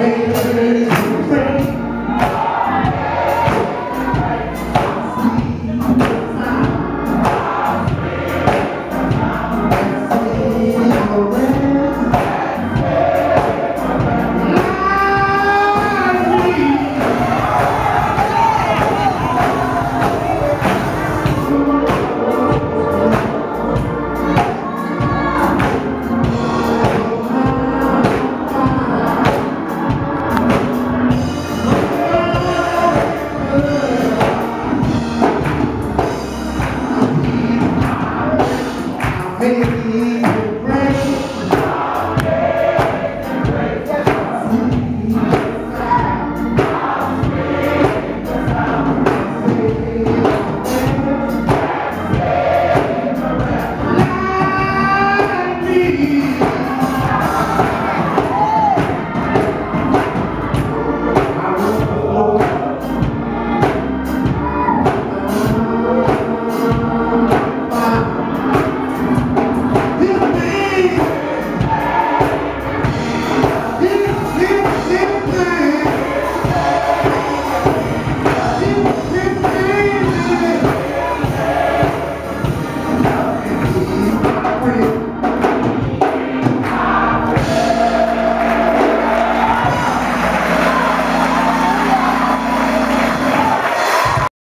thank Amen.